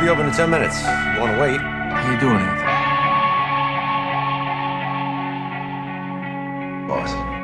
Be open in 10 minutes. You want to wait? How you doing, Anthony? Boss.